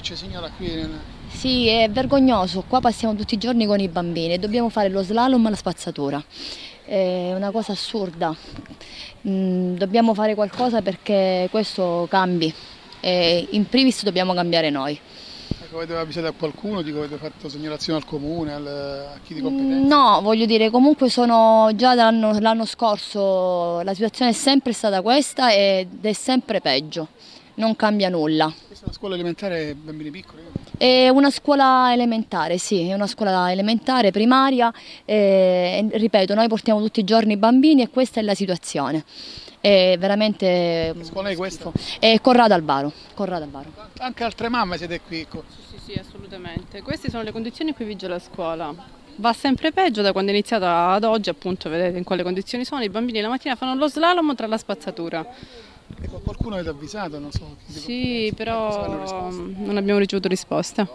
C'è signora qui. Sì, è vergognoso, qua passiamo tutti i giorni con i bambini e dobbiamo fare lo slalom alla spazzatura. È una cosa assurda, Mm, dobbiamo fare qualcosa perché questo cambi e in primis dobbiamo cambiare noi. Ecco, avete avvisato a qualcuno, dico, avete fatto segnalazione al comune, al- a chi di Mm, competenza? No, voglio dire, comunque sono già dall'anno l'anno scorso la situazione è sempre stata questa ed è sempre peggio, non cambia nulla. Questa è una scuola elementare bambini piccoli? È una scuola elementare, sì, è una scuola elementare, primaria, eh, e, ripeto, noi portiamo tutti i giorni i bambini e questa è la situazione. È veramente... Che scuola è questa? È Corrado Albaro, Corrado Albaro. Anche altre mamme siete qui. ecco. Sì, sì, assolutamente. Queste sono le condizioni in cui vige la scuola. Va sempre peggio da quando è iniziata ad oggi, appunto, vedete in quali condizioni sono. I bambini la mattina fanno lo slalom tra la spazzatura. Ecco, qualcuno avete avvisato, non so. Sì, però risposto? non abbiamo ricevuto risposta.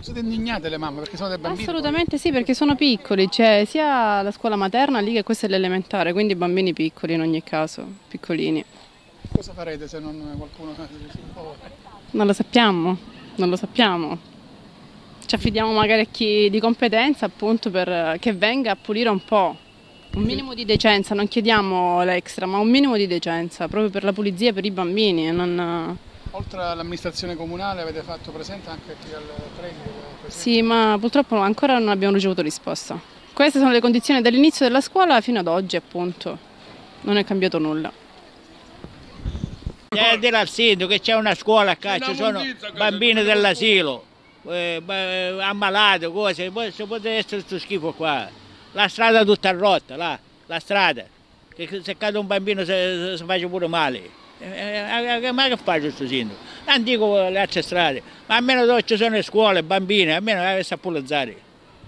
Siete indignate le mamme perché sono dei bambini? Assolutamente sì, perché sono piccoli, c'è sia la scuola materna lì che questa è l'elementare, quindi bambini piccoli in ogni caso, piccolini. poi. Cosa farete se non qualcuno si? Non lo sappiamo, non lo sappiamo. Ci affidiamo magari a chi di competenza appunto per che venga a pulire un po'. Un minimo di decenza, non chiediamo l'extra, ma un minimo di decenza, proprio per la pulizia per i bambini. e Non... Oltre all'amministrazione comunale avete fatto presente anche qui al preside? presente? Sì, ma purtroppo ancora non abbiamo ricevuto risposta. Queste sono le condizioni dall'inizio della scuola fino ad oggi, appunto. Non è cambiato nulla. Eh, dire al sindaco che c'è una scuola qua, ci sono bambini dell'asilo, eh, ba- ammalati, cose, poi può essere questo schifo qua. La strada tutta rotta, là, la strada, che se cade un bambino si, si fa pure male. Eh, eh, ma che fa questo sindaco? Non dico le altre strade, ma almeno dove ci sono le scuole, bambini, almeno deve essere pulizzare.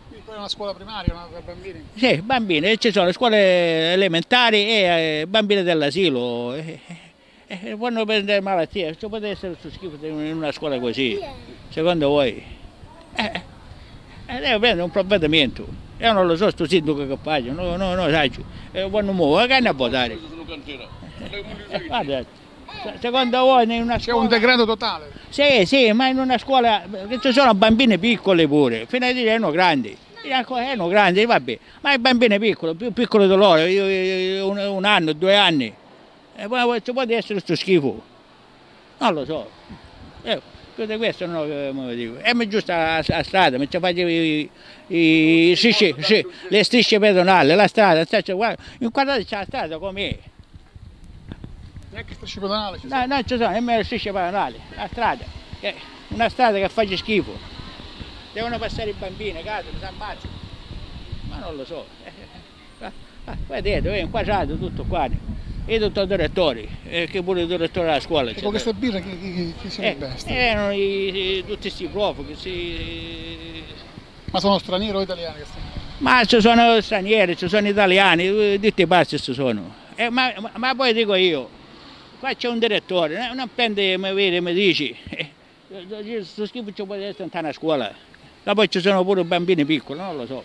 Qui poi è una scuola primaria, una per bambini? Sì, bambini, ci sono le scuole elementari e eh, bambini dell'asilo. eh, eh, eh, Quando prendere malattie, ci può essere questo schifo in una scuola così, secondo voi? Eh, eh, deve prendere un provvedimento. Io non lo so, sto sindaco che faccio, no, no, no, sai, eh, quando muovo, che ne a votare? Eh, guarda, se- secondo voi in una C'è scuola... un decreto totale. Sì, sì, ma in una scuola che ci sono bambini piccoli pure, fino a dire erano grandi. E ancora Erano grandi, vabbè, ma i bambini piccoli, più piccoli di loro, un, un anno, due anni, e poi ci può essere questo schifo? Non lo so. Eh, tutto questo non lo come dico. E mi giusto a, a strada, mi ci faccio i, i strisce, sì, le strisce pedonali, la strada, sta- guarda, inquadrate c'è la strada com'è. Neanche strisce pedonale ci No, non ci sono nemmeno strisce pedonali, la strada, eh, una strada che fa schifo. Devono passare i bambini, cadono, si ammazzano. Ma non lo so. Eh, eh, eh, vedete, è inquadrato tutto qua. E tutto il direttore, eh, che pure il direttore della scuola. Ecco, queste birre chi, chi, chi, chi eh, eh, erano i- tutti questi profughi, si- Ma sono stranieri o italiani che ma ci sono stranieri, ci sono italiani, eh, tutti i passi ci sono. Eh, ma, ma- ma poi dico io, qua c'è un direttore, eh, non prende, mi vede, mi dici, eh, questo schifo ci può essere in una scuola. Ma poi ci sono pure bambini piccoli, non lo so.